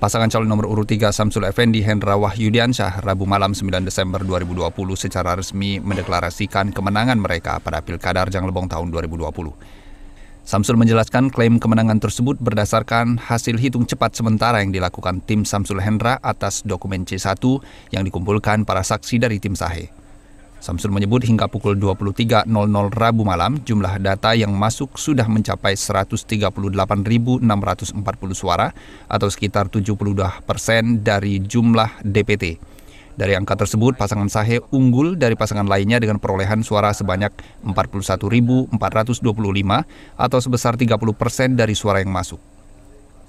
Pasangan calon nomor urut 3 Samsul Effendi Hendra Wahyudiansyah Rabu malam 9 Desember 2020 secara resmi mendeklarasikan kemenangan mereka pada Pilkada Rejang Lebong tahun 2020. Samsul menjelaskan klaim kemenangan tersebut berdasarkan hasil hitung cepat sementara yang dilakukan tim Samsul Hendra atas dokumen C1 yang dikumpulkan para saksi dari tim Sahe. Samsul menyebut hingga pukul 23.00 Rabu malam, jumlah data yang masuk sudah mencapai 138.640 suara atau sekitar 72 persen dari jumlah DPT. Dari angka tersebut, pasangan Sahe unggul dari pasangan lainnya dengan perolehan suara sebanyak 41.425 atau sebesar 30 persen dari suara yang masuk.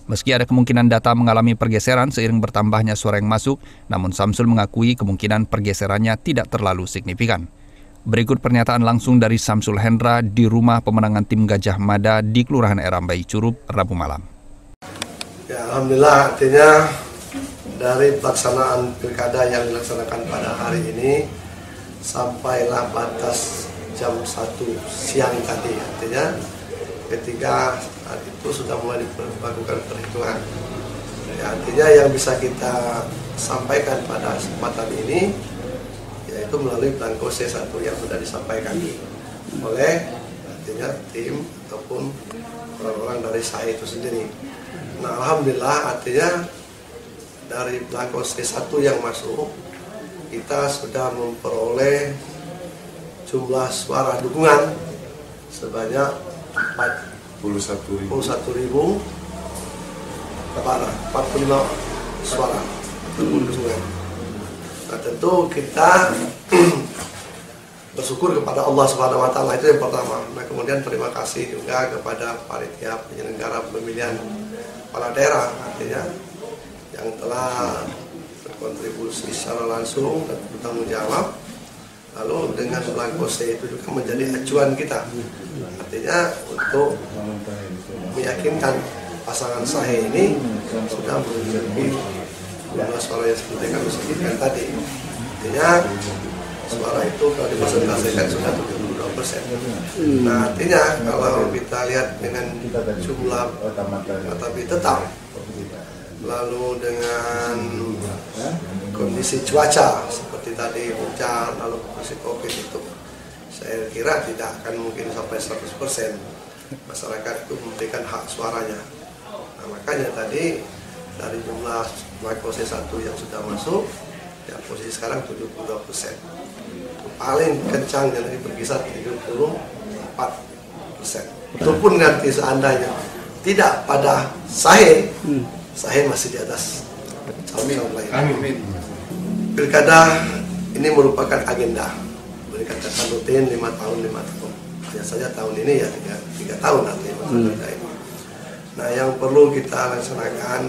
Meski ada kemungkinan data mengalami pergeseran seiring bertambahnya suara yang masuk, namun Samsul mengakui kemungkinan pergeserannya tidak terlalu signifikan. Berikut pernyataan langsung dari Samsul Hendra di rumah pemenangan tim Gajah Mada di Kelurahan Erambai Curup, Rabu malam. Ya, Alhamdulillah artinya dari pelaksanaan pilkada yang dilaksanakan pada hari ini sampailah batas jam 1 siang tadi artinya ketika saat itu sudah mulai dilakukan perhitungan. Ya, artinya yang bisa kita sampaikan pada kesempatan ini yaitu melalui blanko C1 yang sudah disampaikan oleh artinya tim ataupun orang-orang dari saya itu sendiri. Nah, alhamdulillah artinya dari blanko C1 yang masuk kita sudah memperoleh jumlah suara dukungan sebanyak 41 ribu, 41 ribu. Kepada 45 suara. Dukungan. Nah tentu kita bersyukur kepada Allah Subhanahu Wa Taala. Itu yang pertama. Nah kemudian terima kasih juga kepada panitia penyelenggara pemilihan kepala daerah artinya yang telah berkontribusi secara langsung dan bertanggung jawab lalu dengan blanko C itu juga menjadi acuan kita. Artinya untuk meyakinkan pasangan saya ini sudah memiliki jumlah suara yang seperti kami sebutkan tadi. Artinya suara itu kalau dipresentasikan sudah 72 persen. Nah artinya kalau kita lihat dengan jumlah tapi tetap lalu dengan kondisi cuaca seperti tadi hujan lalu kondisi covid itu saya kira tidak akan mungkin sampai 100% masyarakat itu memberikan hak suaranya. Nah, makanya tadi dari jumlah proses satu yang sudah masuk ya posisi sekarang 72% paling kencang yang berkisar 74% itu pun nanti seandainya. Tidak pada saya hmm. Saya masih di atas. Lain. Amin. Pilkada ini merupakan agenda. Mereka katakan rutin lima tahun lima tahun. Hanya saja tahun ini ya tiga, tiga tahun nanti hmm. ini. Nah yang perlu kita laksanakan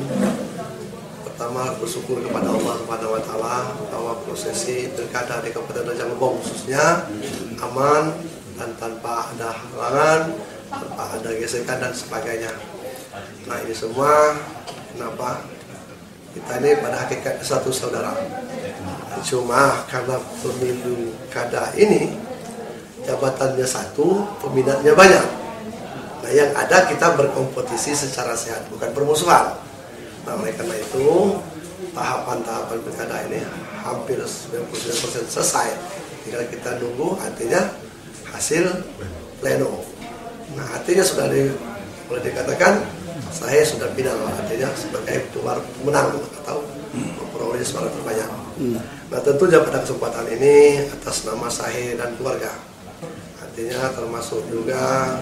pertama bersyukur kepada Allah Subhanahu Wa Taala bahwa prosesi pilkada di Kabupaten Raja Lebong khususnya aman dan tanpa ada halangan, tanpa ada gesekan dan sebagainya. Nah ini semua Kenapa? Kita ini pada hakikat satu saudara. Cuma karena pemilu kada ini jabatannya satu, peminatnya banyak. Nah yang ada kita berkompetisi secara sehat, bukan permusuhan. Nah oleh karena itu tahapan-tahapan pilkada ini hampir 99% selesai. Tinggal kita nunggu artinya hasil pleno. Nah artinya sudah di, boleh dikatakan saya sudah final artinya sebagai keluar menang atau memperoleh suara terbanyak. Hmm. Nah tentunya pada kesempatan ini atas nama saya dan keluarga artinya termasuk juga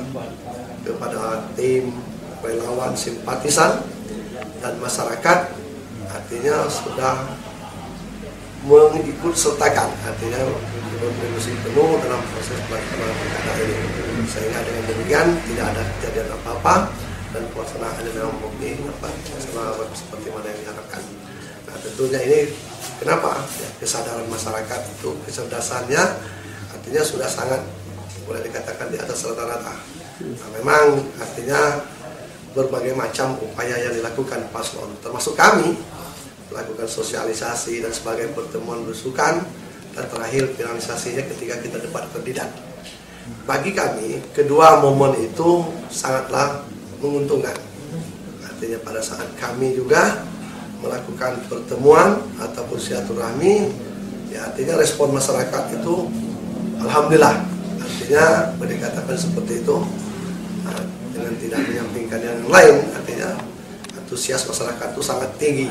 kepada tim relawan simpatisan dan masyarakat artinya sudah mengikut sertakan artinya berkontribusi penuh dalam proses pelaksanaan pilkada ini sehingga dengan demikian tidak ada kejadian apa-apa dan pelaksanaannya memang murni apa seperti mana yang diharapkan. Tentunya ini kenapa ya, kesadaran masyarakat itu kecerdasannya artinya sudah sangat boleh dikatakan di atas rata-rata. Nah, memang artinya berbagai macam upaya yang dilakukan paslon termasuk kami melakukan sosialisasi dan sebagai pertemuan berusukan dan terakhir finalisasinya ketika kita debat kandidat. Bagi kami, kedua momen itu sangatlah menguntungkan. Artinya pada saat kami juga melakukan pertemuan ataupun silaturahmi ya artinya respon masyarakat itu alhamdulillah artinya dikatakan seperti itu nah, dengan tidak menyampingkan yang lain artinya antusias masyarakat itu sangat tinggi.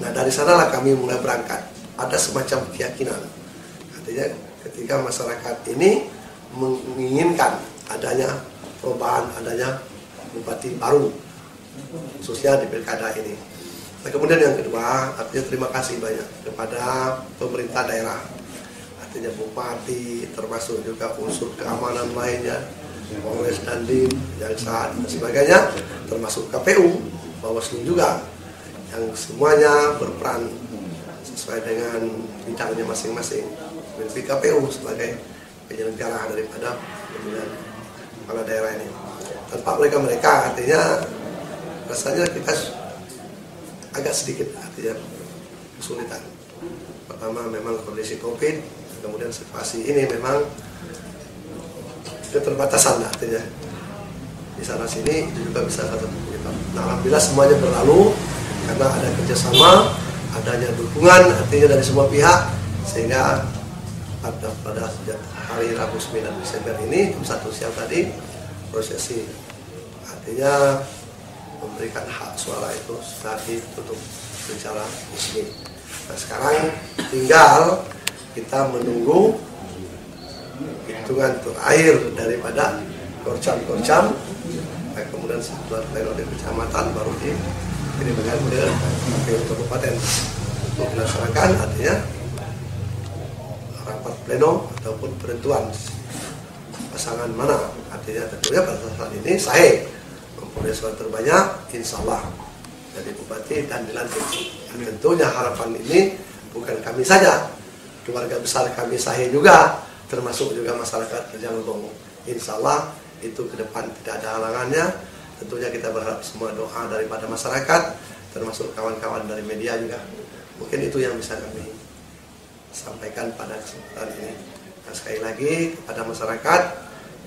Nah dari sanalah kami mulai berangkat. Ada semacam keyakinan. Artinya ketika masyarakat ini menginginkan adanya perubahan adanya bupati baru khususnya di pilkada ini Nah, kemudian yang kedua, artinya terima kasih banyak kepada pemerintah daerah. Artinya bupati, termasuk juga unsur keamanan lainnya, Polres Dandim, Jaksa dan sebagainya, termasuk KPU, Bawaslu juga, yang semuanya berperan sesuai dengan bidangnya masing-masing. Menurut KPU sebagai penyelenggara daripada pemilihan kepala daerah ini. Tanpa mereka mereka artinya rasanya kita agak sedikit artinya kesulitan. Pertama memang kondisi COVID, kemudian situasi ini memang keterbatasan artinya di sana sini itu juga bisa satu penyebab. Nah alhamdulillah semuanya berlalu karena ada kerjasama, adanya dukungan artinya dari semua pihak sehingga pada pada hari Rabu 9 Desember ini jam satu siang tadi prosesi artinya memberikan hak suara itu sudah ditutup secara resmi. Nah sekarang tinggal kita menunggu hitungan terakhir daripada korcam-korcam nah, kemudian setelah di kecamatan baru dikirimkan ke KPU kabupaten untuk dilaksanakan artinya rapat pleno ataupun penentuan pasangan mana artinya tentunya pada saat ini saya mempunyai suara terbanyak, insya Allah jadi bupati dan dilantik. Dan tentunya harapan ini bukan kami saja, keluarga besar kami saya juga, termasuk juga masyarakat Rejang Lebong. Insya Allah itu ke depan tidak ada halangannya. Tentunya kita berharap semua doa daripada masyarakat, termasuk kawan-kawan dari media juga. Mungkin itu yang bisa kami sampaikan pada kesempatan ini. Nah, sekali lagi kepada masyarakat,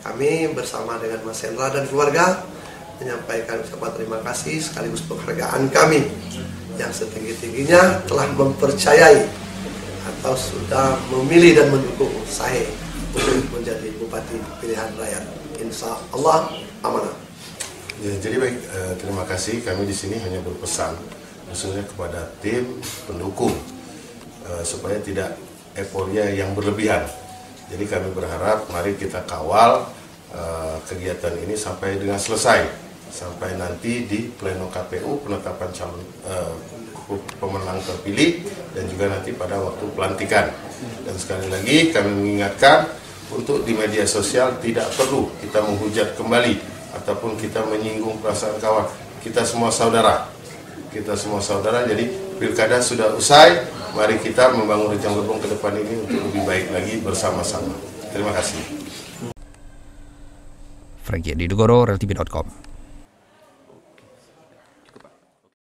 kami bersama dengan Mas Hendra dan keluarga menyampaikan ucapan terima kasih sekaligus penghargaan kami yang setinggi-tingginya telah mempercayai atau sudah memilih dan mendukung saya untuk menjadi bupati pilihan rakyat. Insya Allah amanah. Ya, jadi baik, eh, terima kasih. Kami di sini hanya berpesan khususnya kepada tim pendukung eh, supaya tidak euforia yang berlebihan. Jadi kami berharap mari kita kawal eh, kegiatan ini sampai dengan selesai sampai nanti di pleno KPU penetapan calon uh, pemenang terpilih dan juga nanti pada waktu pelantikan. Dan sekali lagi kami mengingatkan untuk di media sosial tidak perlu kita menghujat kembali ataupun kita menyinggung perasaan kawan. Kita semua saudara. Kita semua saudara. Jadi pilkada sudah usai. Mari kita membangun Rejang Lebong ke depan ini untuk lebih baik lagi bersama-sama. Terima kasih. Frankie Edidogoro, RLTV.com